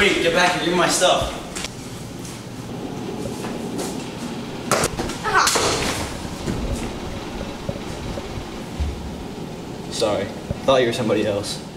Wait, get back here, give me my stuff. Ah. Sorry, thought you were somebody else.